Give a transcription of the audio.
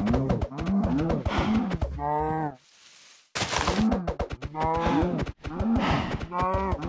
No. No. No.